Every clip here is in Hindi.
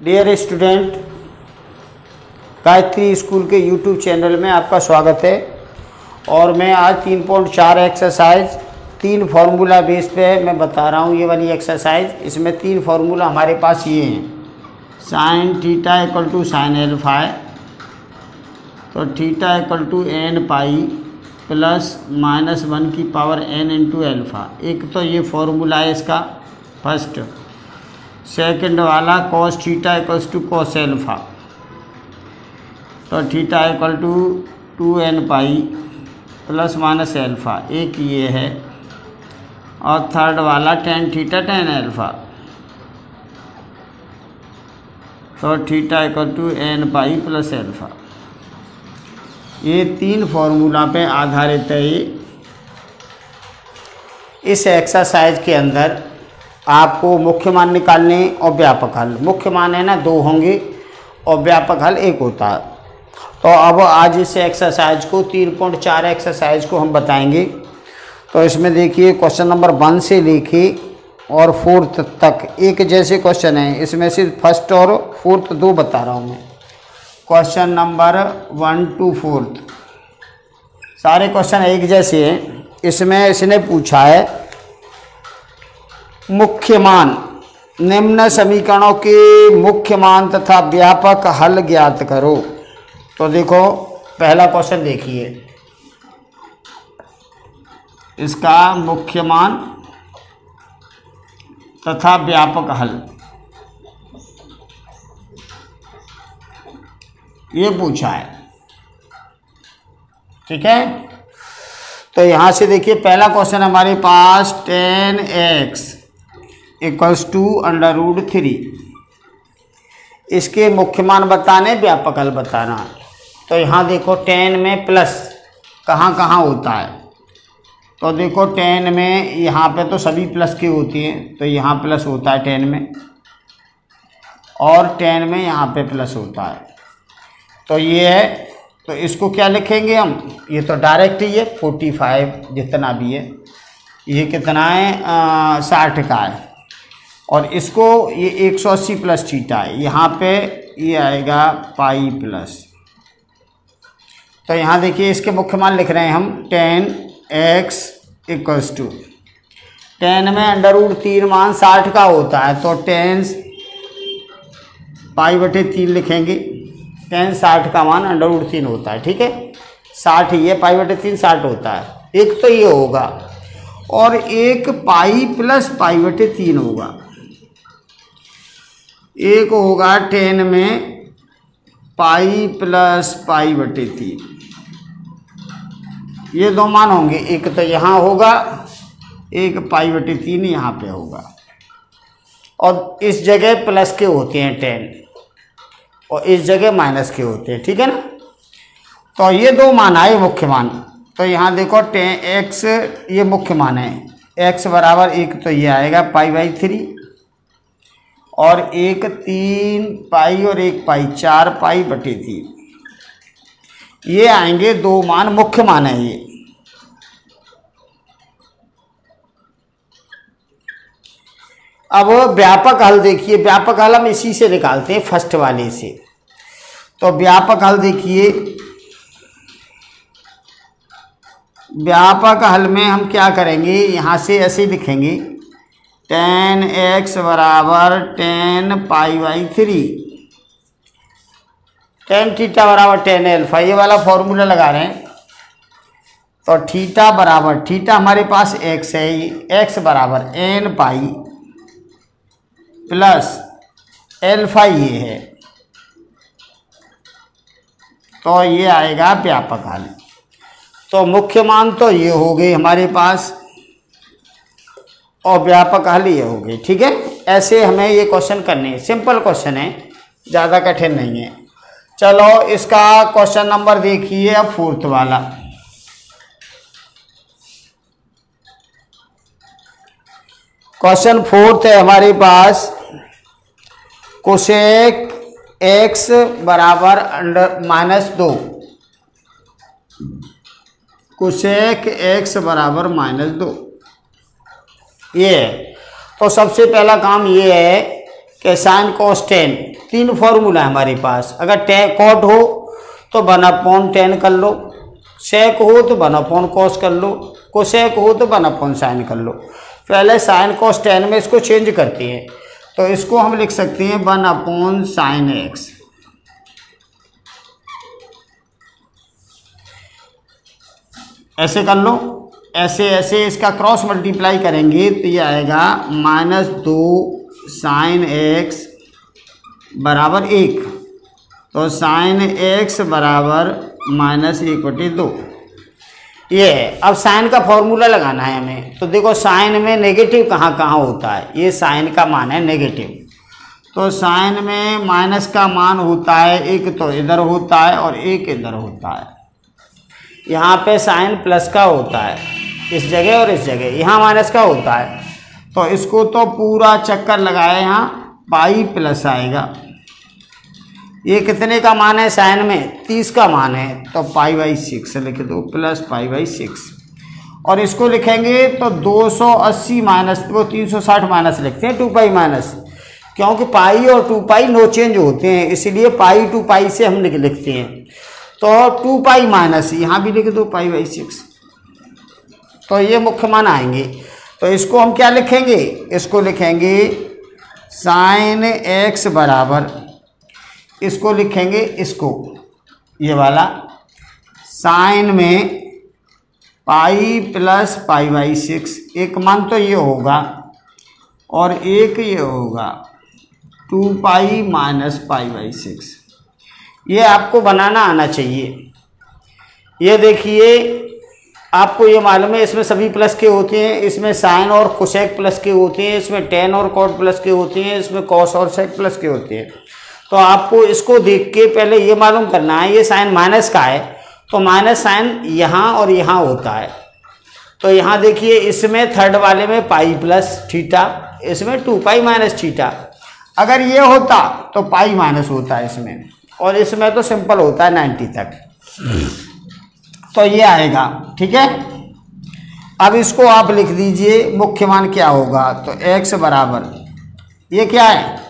डियर स्टूडेंट गायत्री स्कूल के यूट्यूब चैनल में आपका स्वागत है। और मैं आज तीन पॉइंट चार एक्सरसाइज तीन फार्मूला बेस पे मैं बता रहा हूँ ये वाली एक्सरसाइज इसमें तीन फार्मूला हमारे पास ये हैं। Sine theta equal to sine alpha है। तो theta equal to n pi plus minus one की पावर एन इंटू एल्फ़ा एक तो ये फार्मूला है इसका। फ़र्स्ट सेकंड वाला cos theta equals to cos alpha तो theta equal to two n pi plus minus alpha एक ये है। और थर्ड वाला टेन थीटा टेन एल्फ़ा तो theta equal to n pi plus alpha ये तीन फॉर्मूला पे आधारित है ये। इस एक्सरसाइज के अंदर आपको मुख्य मान निकालने और व्यापक हल। मुख्य मान है ना, दो होंगे और व्यापक हल एक होता। है तो अब आज इस एक्सरसाइज को, तीन पॉइंट चार एक्सरसाइज को हम बताएँगे। तो इसमें देखिए क्वेश्चन नंबर वन से लेके और फोर्थ तक, एक जैसे क्वेश्चन है। इसमें से फ़र्स्ट और फोर्थ दो बता रहा हूँ मैं। Question number one two fourth सारे क्वेश्चन एक जैसे हैं। इसमें इसने पूछा है मुख्य मान निम्न समीकरणों के मुख्य मान तथा व्यापक हल ज्ञात करो। तो देखो, पहला क्वेश्चन देखिए। इसका मुख्य मान तथा व्यापक हल। ये पूछा है। ठीक है? तो यहाँ से देखिए, पहला क्वेश्चन हमारे पास tan x. Equals to under root three इसके मुख्य मान बताने, व्यापक हल बताना। तो यहाँ देखो टेन में प्लस कहाँ कहाँ होता है। तो देखो टेन में यहाँ पे तो सभी प्लस की होती हैं तो यहाँ प्लस होता है टेन में। और टेन में यहाँ पे प्लस होता है। तो ये है तो इसको क्या लिखेंगे हम? ये तो डायरेक्ट ही है फोर्टी फाइव जितना भी है। ये कितना है? साठ का है। और इसको ये एक सौ अस्सी प्लस थीटा है। यहाँ पे ये आएगा पाई प्लस। तो यहाँ देखिए, इसके मुख्य मान लिख रहे हैं हम। Tan x equals to. Tan में अंडर रूट तीन मान साठ का होता है तो टेन पाई बटे तीन लिखेंगे। टेन साठ का मान अंडर रूट तीन होता है, ठीक है? साठ ये पाई बटे तीन साठ होता है। एक तो ये होगा और एक पाई प्लस पाई बटे तीन होगा। एक होगा टेन में पाई प्लस पाई बटे तीन। ये दो मान होंगे, एक तो यहाँ होगा, एक पाई बटे तीन यहाँ पे होगा। और इस जगह प्लस के होते हैं टेन और इस जगह माइनस के होते हैं, ठीक है ना? तो ये दो मान आए मुख्य मान। तो यहाँ देखो टेन एक्स ये मुख्य मान है। एक्स बराबर एक तो ये आएगा पाई बाई थ्री और एक तीन पाई और एक पाई, चार पाई बटे तीन ये आएँगे दो मान, मुख्य मान है ये। अब व्यापक हल देखिए, व्यापक हल हम इसी से निकालते हैं, फ़र्स्ट वाले से। तो व्यापक हल देखिए, व्यापक हल में हम क्या करेंगे, यहाँ से ऐसे लिखेंगे टेन एक्स बराबर tan pi by three tan theta बराबर टेन एल्फा ये वाला फॉर्मूला लगा रहे हैं। तो थीटा बराबर थीटा हमारे पास एक्स है एक्स बराबर एन पाई प्लस एल्फा ये है। तो ये आएगा व्यापक हल। तो मुख्य मान तो ये हो गई हमारे पास और व्यापक हल ये हो गई ठीक है? ऐसे हमें ये क्वेश्चन करने हैं। सिंपल क्वेश्चन है, ज़्यादा कठिन नहीं है। चलो, इसका क्वेश्चन नंबर देखिए, अब फोर्थ वाला। क्वेश्चन फोर्थ है हमारे पास। कोशेक एक्स बराबर अंडर माइनस दो। कुशेक एक्स बराबर माइनस दो। ये है। तो सबसे पहला काम ये है कि साइन कॉस टेन तीन फॉर्मूला है हमारे पास। अगर टे कॉट हो तो वन अपॉन टेन कर लो। सेक हो तो वन अपॉन कॉस कर लो। कोसेक हो तो वन अपॉन साइन कर लो। पहले साइन कॉस टेन में इसको चेंज करते हैं। तो इसको हम लिख सकते हैं वन अपॉन साइन एक्स ऐसे कर लो। ऐसे ऐसे इसका क्रॉस मल्टीप्लाई करेंगे तो ये आएगा माइनस दो साइन एक्स बराबर एक। तो साइन एक्स बराबर माइनस एक बटे दो। ये है। अब साइन का फॉर्मूला लगाना है हमें। तो देखो साइन में नेगेटिव कहाँ कहाँ होता है? ये साइन का मान है नेगेटिव तो साइन में माइनस का मान होता है, एक तो इधर होता है और एक इधर होता है। यहाँ पे साइन प्लस का होता है। इस जगह और इस जगह। यहाँ माइनस का होता है। तो इसको तो पूरा चक्कर लगाए यहाँ, पाई प्लस आएगा। ये कितने का मान है साइन में? तीस का मान है। तो पाई बाई सिक्स लिख दो प्लस पाई बाई सिक्स और इसको लिखेंगे तो 280 माइनस वो 360 माइनस लिखते हैं टू पाई माइनस क्योंकि पाई और टू पाई नो चेंज होते हैं, इसलिए पाई टू पाई से हम लिखते हैं। तो टू पाई माइनस यहाँ भी लिख दो, पाई बाई सिक्स तो ये मुख्य मान आएँगे। तो इसको हम क्या लिखेंगे? इसको लिखेंगे साइन एक्स बराबर। इसको लिखेंगे इसको। ये वाला साइन में pi plus pi by six एक मान तो ये होगा और एक ये होगा। Two pi minus pi by six ये आपको बनाना आना चाहिए। ये देखिए आपको ये मालूम है, इसमें सभी प्लस के होते हैं, इसमें साइन और कोसेक प्लस के होते हैं, इसमें टेन और कॉट प्लस के होते हैं, इसमें कॉस और सेक प्लस के होते हैं। तो आपको इसको देख के पहले ये मालूम करना है, ये साइन माइनस का है तो माइनस साइन यहाँ और यहाँ होता है। तो यहाँ देखिए, इसमें थर्ड वाले में पाई प्लस थीटा इसमें टू पाई माइनस थीटा अगर ये होता तो पाई माइनस होता इसमें, और इसमें तो सिंपल होता है नाइन्टी तक। तो ये आएगा, ठीक है? अब इसको आप लिख दीजिए, मुख्य मान क्या होगा? तो एक्स बराबर, ये क्या है?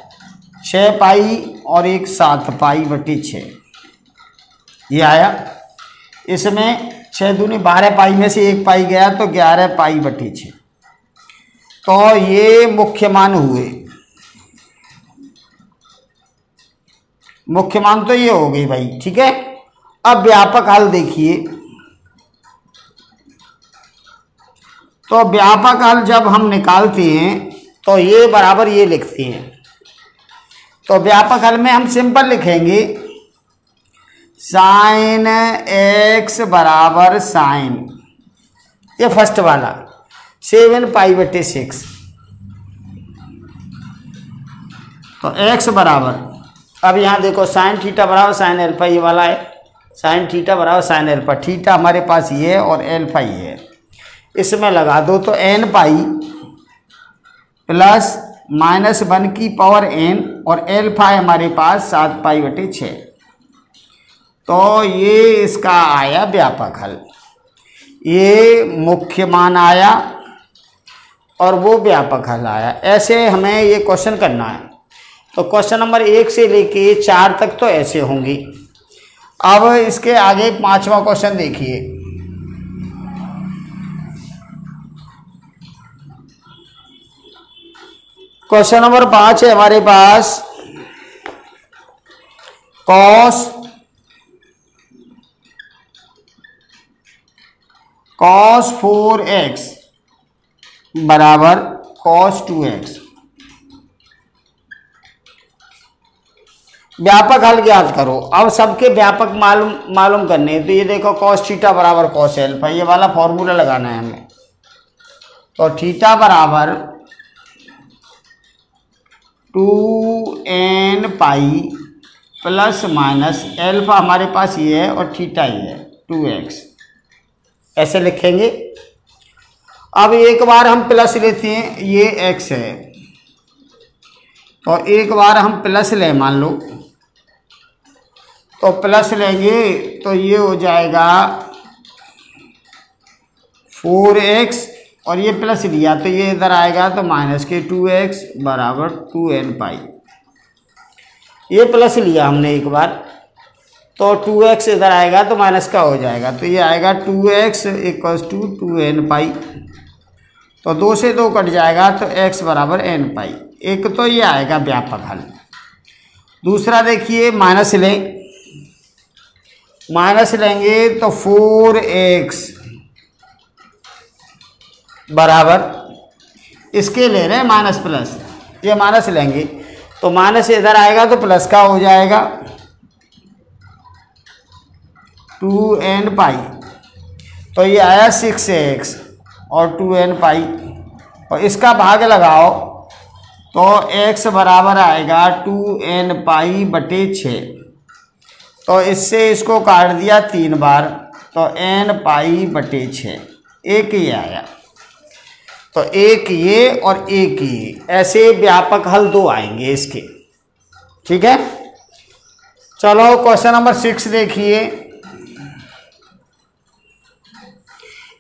छः पाई और एक सात पाई बटी छः ये आया। इसमें छः दूनी बारह पाई में से एक पाई गया तो ग्यारह पाई बटी छः तो ये मुख्य मान हुए। मुख्य मान तो ये हो गई भाई, ठीक है? अब व्यापक हल देखिए। तो व्यापक हल जब हम निकालते हैं तो ये बराबर ये लिखते हैं। तो व्यापक हल में हम सिंपल लिखेंगे साइन एक्स बराबर साइन ये फ़र्स्ट वाला सेवन पाई बटे सिक्स तो एक्स बराबर, अब यहाँ देखो साइन थीटा बराबर साइन एल्फा ये वाला है। साइन थीटा बराबर साइन एल्फा थीटा हमारे पास ये है और एल्फा ये है। इसमें लगा दो तो n pi plus minus one की पावर एन और एल्फा हमारे पास सात पाई बटे छ। तो ये इसका आया व्यापक हल। ये मुख्य मान आया और वो व्यापक हल आया। ऐसे हमें ये क्वेश्चन करना है। तो क्वेश्चन नंबर एक से लेके चार तक तो ऐसे होंगी। अब इसके आगे पांचवा क्वेश्चन देखिए। क्वेश्चन नंबर पाँच है हमारे पास। कॉस कॉस फोर एक्स बराबर कॉस टू एक्स व्यापक हल ज्ञात करो। अब सबके व्यापक मालूम मालूम करने तो ये देखो कॉस थीटा बराबर कॉस एल्फा ये वाला फॉर्मूला लगाना है हमें। तो थीटा बराबर two n pi plus minus alpha हमारे पास ये है और थीटा ये है, टू एक्स। ऐसे लिखेंगे। अब एक बार हम प्लस लेते हैं, ये एक्स है। और एक बार हम प्लस लें, मान लो। तो प्लस लेंगे तो ये हो जाएगा फोर एक्स और ये प्लस लिया तो ये इधर आएगा तो माइनस के टू एक्स बराबर टू एन पाई। ये प्लस लिया हमने एक बार तो टू एक्स इधर आएगा तो माइनस का हो जाएगा। तो ये आएगा two x equals to two n pi. तो दो से दो कट जाएगा तो एक्स बराबर एन पाई। एक तो ये आएगा व्यापक हल। दूसरा देखिए, माइनस लें। माइनस लेंगे तो फोर एक्स बराबर। इसके ले रहे हैं माइनस प्लस। ये माइनस लेंगे। तो माइनस इधर आएगा तो प्लस का हो जाएगा। Two n pi. तो ये आया सिक्स एक्स और टू एन पाई। और इसका भाग लगाओ तो एक्स बराबर आएगा टू एन पाई बटे छ। तो इससे इसको काट दिया तीन बार। तो एन पाई बटे छ। एक ही आया। तो एक ये और एक ये, ऐसे व्यापक हल दो आएँगे इसके। ठीक है? चलो क्वेश्चन नंबर सिक्स देखिए।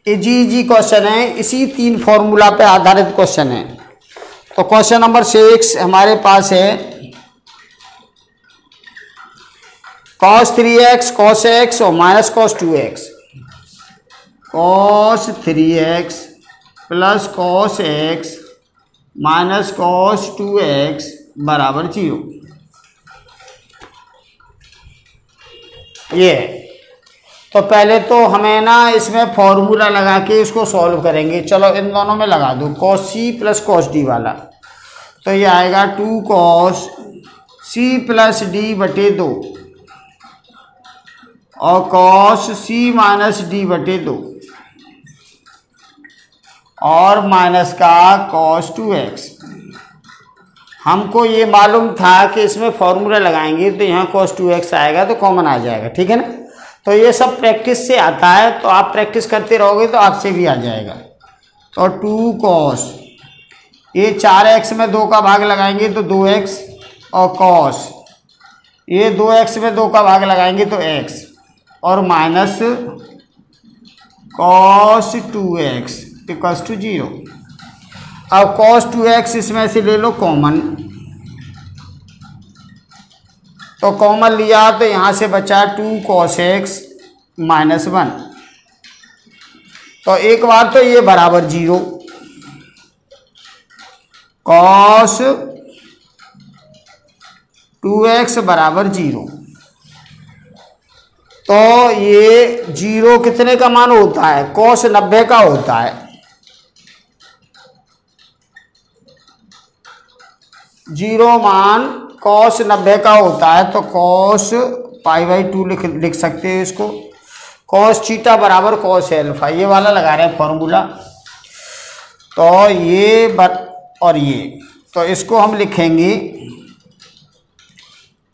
जी जी क्वेश्चन है। इसी तीन फॉर्मूला पे आधारित क्वेश्चन है। तो क्वेश्चन नंबर सिक्स हमारे पास है। Cos three x cos x और minus cos two x cos three x plus cos x minus cos two x बराबर ज़ीरो। ये। तो पहले तो हमें ना इसमें फॉर्मूला लगा के इसको सॉल्व करेंगे। चलो इन दोनों में लगा दो। Cos C plus cos D वाला। तो ये आएगा two cos C plus D बटे दो। और कॉस सी माइनस डी बटे दो। और माइनस का कॉस टू एक्स हमको ये मालूम था कि इसमें फॉर्मूला लगाएँगे तो यहाँ कॉस टू एक्स आएगा तो कॉमन आ जाएगा, ठीक है ना? तो ये सब प्रैक्टिस से आता है तो आप प्रैक्टिस करते रहोगे तो आपसे भी आ जाएगा। तो टू कॉस ये चार एक्स में दो का भाग लगाएँगे तो दो एक्स और कॉस ये दो एक्स में दो का भाग लगाएँगे तो एक्स और minus cos two x equals to zero अब कॉस टू एक्स इसमें से ले लो कॉमन तो कॉमन लिया तो यहाँ से बचा two cos x minus one तो एक बार तो ये बराबर ज़ीरो कॉस टू एक्स बराबर ज़ीरो तो ये ज़ीरो कितने का मान होता है? कॉस नब्बे का होता है। ज़ीरो मान कॉस नब्बे का होता है तो कॉस पाई बाई टू लिख लिख सकते हैं इसको। कॉस चीटा बराबर कॉस एल्फा ये वाला लगा रहे हैं फॉर्मूला तो ये बर, और ये तो इसको हम लिखेंगे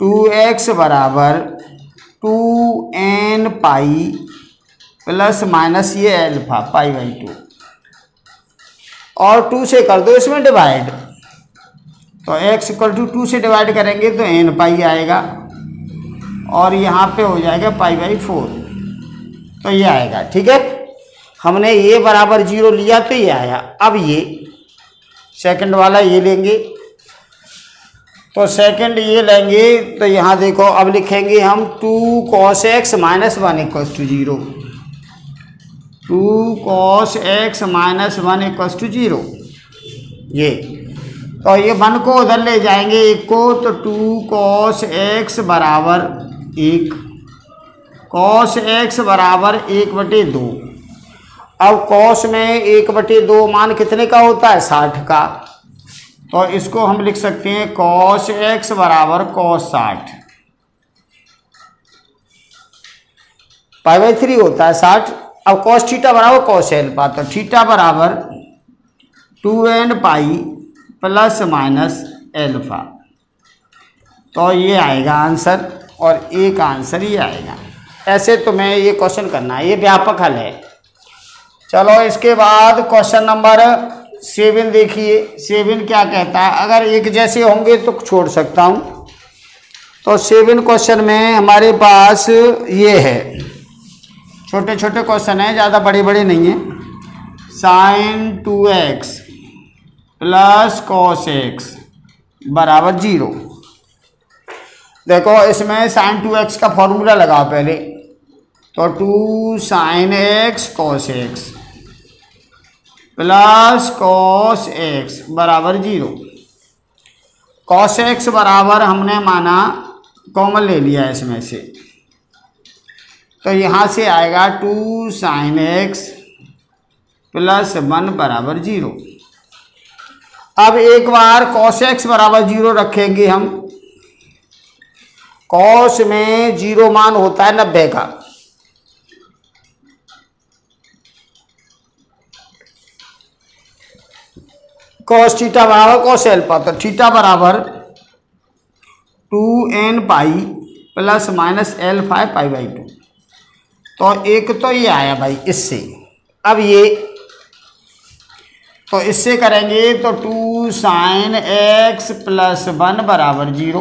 टू एक्स बराबर two n pi plus minus ये एल्फा पाई बाई टू और टू से कर दो, इसमें डिवाइड तो एक्स इक्वल टू टू से डिवाइड करेंगे तो एन पाई आएगा। और यहाँ पे हो जाएगा पाई बाई फोर तो ये आएगा, ठीक है? हमने ये बराबर ज़ीरो लिया तो ये आया। अब ये सेकंड वाला ये लेंगे। तो सेकंड ये लेंगे तो यहाँ देखो, अब लिखेंगे हम two cos x minus one equals to zero two cos x minus one equals to zero ये। तो ये वन को उधर ले जाएँगे, एक को तो टू कॉस एक्स बराबर एक। कॉस एक्स बराबर एक बटे दो। अब कॉस में एक बटे दो मान कितने का होता है? साठ का। तो इसको हम लिख सकते हैं कॉस एक्स बराबर कॉस साठ। पाई बाई थ्री होता है साठ। अब कॉस थीटा बराबर कॉस एल पा तो थीटा बराबर two n pi plus minus alpha. तो ये आएगा आंसर और एक आंसर ये आएगा। ऐसे तुम्हें ये क्वेश्चन करना है, ये व्यापक हल है। चलो इसके बाद क्वेश्चन नंबर सेवन देखिए। सेवन क्या कहता है? अगर एक जैसे होंगे तो छोड़ सकता हूँ। तो सेवन क्वेश्चन में हमारे पास ये है। छोटे छोटे क्वेश्चन हैं, ज़्यादा बड़े बड़े नहीं हैं। Sine two x plus cos x बराबर ज़ीरो। देखो, इसमें साइन टू एक्स का फॉर्मूला लगाओ पहले। तो two sine x cos x plus cos x बराबर ज़ीरो। कॉस एक्स बराबर हमने माना कॉमन ले लिया इसमें से। तो यहाँ से आएगा two sine x plus one बराबर ज़ीरो। अब एक बार कॉस एक्स बराबर ज़ीरो रखेंगे हम। कॉस में ज़ीरो मान होता है नब्बे का। कॉस थीटा बराबर कॉस एल्फा तो थीटा बराबर two n pi plus minus alpha pi by two तो एक तो ये आया भाई, इससे। अब ये तो इससे करेंगे तो two sine x plus one बराबर ज़ीरो।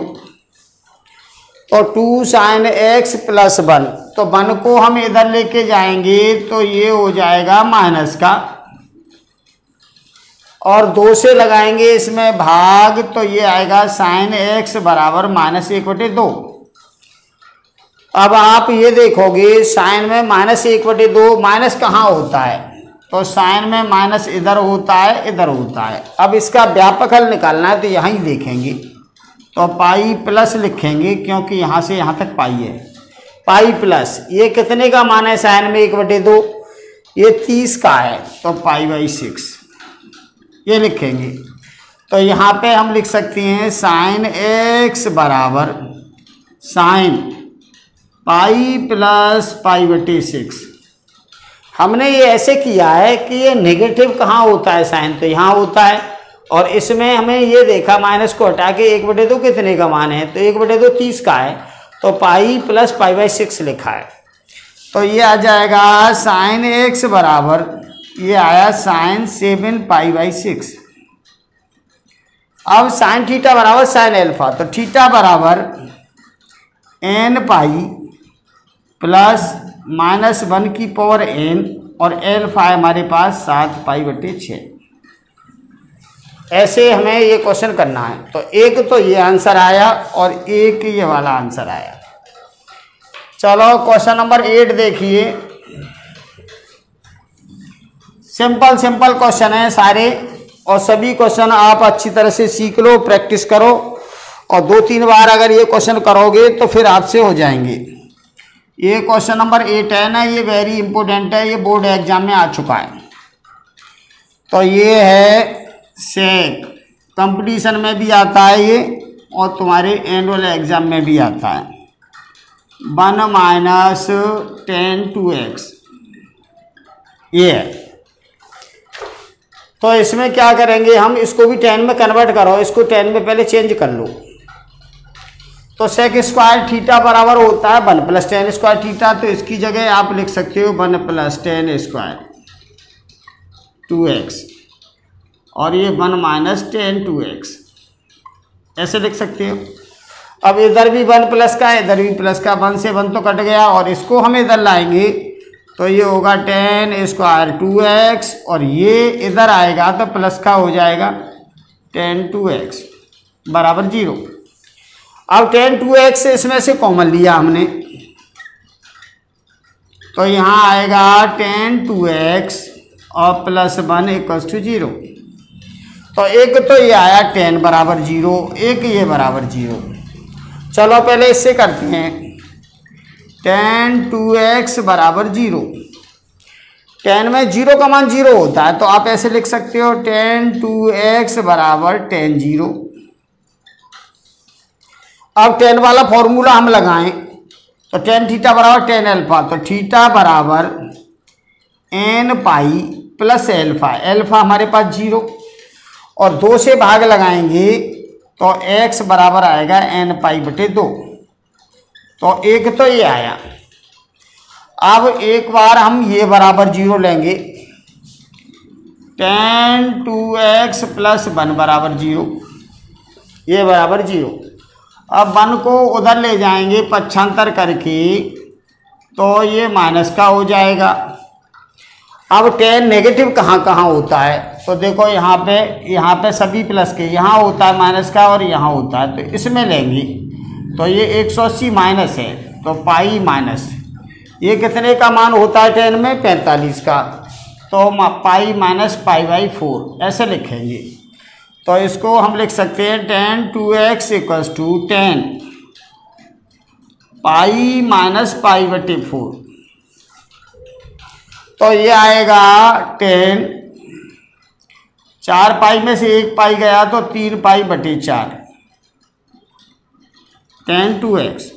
तो two sine x plus one तो वन को हम इधर लेके जाएँगे तो ये हो जाएगा माइनस का। और दो से लगाएँगे इसमें भाग तो ये आएगा साइन एक्स बराबर माइनस एक बटे दो। अब आप ये देखोगे साइन में माइनस एक बटे दो, माइनस कहाँ होता है? तो साइन में माइनस इधर होता है, इधर होता है। अब इसका व्यापक हल निकालना है तो यहाँ ही देखेंगे। तो पाई प्लस लिखेंगे, क्योंकि यहाँ से यहाँ तक पाई है। पाई प्लस, ये कितने का मान है साइन में? एक बटे दो। ये तीस का है तो पाई बाई सिक्स। ये लिखेंगे। तो यहाँ पे हम लिख सकते हैं साइन एक्स बराबर साइन पाई प्लस पाई बटे सिक्स। हमने ये ऐसे किया है कि ये नेगेटिव कहाँ होता है साइन? तो यहाँ होता है। और इसमें हमें ये देखा माइनस को हटा के एक बटे दो कितने का मान है? तो एक बटे दो तीस का है। तो pi plus pi by six लिखा है। तो ये आ जाएगा साइन एक्स बराबर, ये आया sine seven pi by six अब साइन थीटा बराबर साइन एल्फा तो थीटा बराबर n pi plus minus one की पावर एन और एल्फा हमारे पास सात पाई बटे छ ऐसे हमें ये क्वेश्चन करना है। तो एक तो ये आंसर आया और एक ये वाला आंसर आया। चलो क्वेश्चन नंबर एट देखिए। सिंपल सिंपल क्वेश्चन है सारे और सभी क्वेश्चन आप अच्छी तरह से सीख लो प्रैक्टिस करो। और दो तीन बार अगर ये क्वेश्चन करोगे तो फिर आपसे हो जाएँगे। ये क्वेश्चन नंबर एट है ना ये वेरी इंपॉर्टेंट है, ये बोर्ड एग्ज़ाम में आ चुका है। तो ये है सेक कंपटीशन में भी आता है ये और तुम्हारे एनुअल एग्ज़ाम में भी आता है। One minus tan two x. ये है। तो इसमें क्या करेंगे, हम इसको भी टेन में कन्वर्ट करो, इसको टेन में पहले चेंज कर लो। तो सेक स्क्वायर थीटा बराबर होता है one plus tan square theta तो इसकी जगह आप लिख सकते हो one plus tan square two x और ये one minus tan two x ऐसे लिख सकते हो। अब इधर भी वन प्लस का, इधर भी प्लस का, वन से वन तो कट गया और इसको हम इधर लाएँगे। तो ये होगा टेन स्क्वायर टू एक्स और ये इधर आएगा तो प्लस का हो जाएगा टेन टू एक्स बराबर ज़ीरो अब टेन टू एक्स इसमें से कॉमन लिया हमने। तो यहाँ आएगा टेन टू एक्स और plus one equals to zero तो एक तो ये आया टेन बराबर ज़ीरो एक ये बराबर ज़ीरो चलो पहले इससे करते हैं। टेन टू एक्स बराबर ज़ीरो टेन में ज़ीरो का मान ज़ीरो होता है तो आप ऐसे लिख सकते हो टेन टू एक्स बराबर टेन ज़ीरो अब टेन वाला फॉर्मूला हम लगाएँ तो टेन थीटा बराबर टेन एल्फा तो थीटा बराबर n pi plus alpha alpha हमारे पास ज़ीरो और दो से भाग लगाएँगे तो एक्स बराबर आएगा एन पाई बटे दो तो एक तो ये आया। अब एक बार हम ये बराबर ज़ीरो लेंगे tan two x plus one बराबर ज़ीरो ये बराबर ज़ीरो अब वन को उधर ले जाएँगे पक्षांतर करके तो ये माइनस का हो जाएगा। अब टेन नेगेटिव कहाँ कहाँ होता है? तो देखो यहाँ पे यहाँ पे सभी प्लस के, यहाँ होता है माइनस का और यहाँ होता है तो इसमें लेंगे। तो ये एक सौ अस्सी माइनस है तो पाई माइनस। ये कितने का मान होता है टेन में? पैंतालीस का। तो pi minus pi by four, ऐसे लिखेंगे। तो इसको हम लिख सकते हैं tan two x equals to tan pi minus pi बटे फोर तो ये आएगा टेन चार पाई में से एक पाई गया तो तीन पाई बटे चार. टेन टू एक्स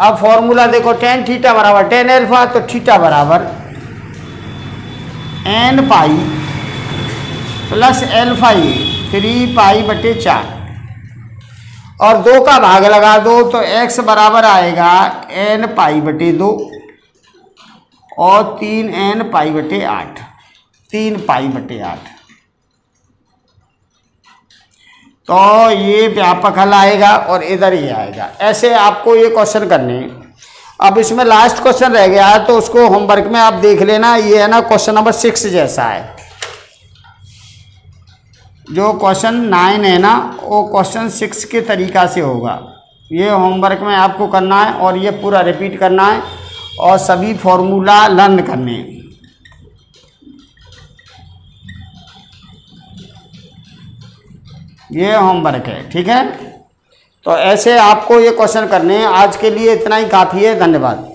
अब फॉर्मूला देखो टेन थीटा बराबर टेन एल्फा तो थीटा बराबर एन पाई प्लस एल्फा ये थ्री पाई बटे चार। और दो का भाग लगा दो तो एक्स बराबर आएगा एन पाई बटे दो और तीन एन पाई बटे आठ। तीन पाई बटे आठ। तो ये व्यापक हल आएगा और इधर ही आएगा। ऐसे आपको ये क्वेश्चन करने अब इसमें लास्ट क्वेश्चन रह गया तो उसको होमवर्क में आप देख लेना, ये है ना क्वेश्चन नंबर सिक्स जैसा है। जो क्वेश्चन नाइन है ना, वो क्वेश्चन सिक्स के तरीका से होगा। ये होमवर्क में आपको करना है और ये पूरा रिपीट करना है और सभी फॉर्मूला लर्न करने हैं। ये होमवर्क है, ठीक है? तो ऐसे आपको ये क्वेश्चन करने हैं। आज के लिए इतना ही, काफ़ी है, धन्यवाद।